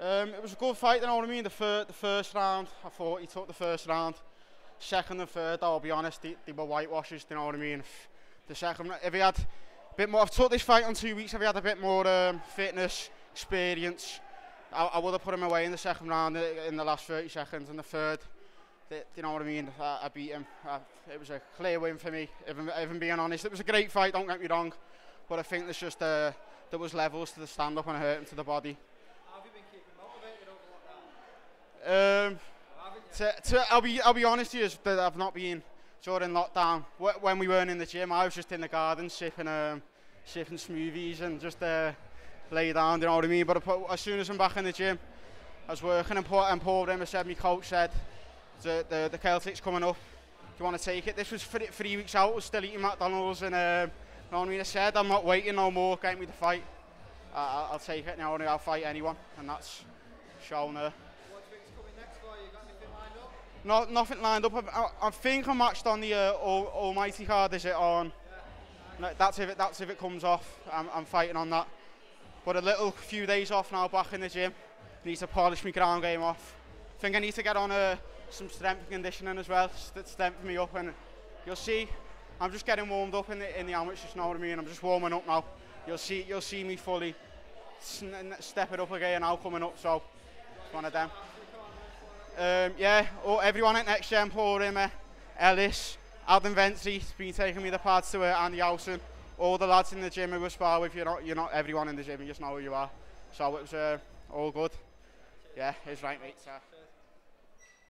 Um, it was a good fight, you know what I mean? The, fir the first round, I thought he took the first round. Second and third, I'll be honest, they, they were whitewashes, you know what I mean? The second, if he had a bit more, I've took this fight on two weeks, if he had a bit more um, fitness, experience, I, I would have put him away in the second round uh, in the last 30 seconds. And the third, the, you know what I mean? I, I beat him. I, it was a clear win for me, if I'm, if I'm being honest. It was a great fight, don't get me wrong. But I think there's just, uh, there was levels to the stand-up and hurt him to the body. To, to, I'll be I'll be honest with you that I've not been during lockdown. Wh- When we weren't in the gym, I was just in the garden sipping um, sipping smoothies and just uh, lay down. You know what I mean? But I put, as soon as I'm back in the gym, I was working and Paul and Paul Rimmer said, my coach said, the the, the Celtics coming up. Do you want to take it? This was three, three weeks out. I was still eating McDonald's and um, you know what I mean? I said, I'm not waiting no more. Get me the fight. I, I- I'll take it now. I'll fight anyone, and that's shown her. Nothing lined up. I, I, think I matched on the uh, Almighty card. Is it on? That's if it. That's if it comes off. I'm, I'm fighting on that. But a little few days off now, back in the gym. Need to polish my ground game off. I think I need to get on uh, some strength conditioning as well. St- strengthen me up, and you'll see. I'm just getting warmed up in the in the amateurs. You know what I mean? I'm just warming up now. You'll see. You'll see me fully step it up again now coming up. So it's one of them. Um, yeah, oh, everyone at Next Gen, Paul Rimmer, Ellis, Adam Ventry's been taking me the pads to uh, Andy Howson. All the lads in the gym who were spar with, you're not, you're not everyone in the gym, you just know who you are. So it was uh, all good. Yeah, it's right, mate. So.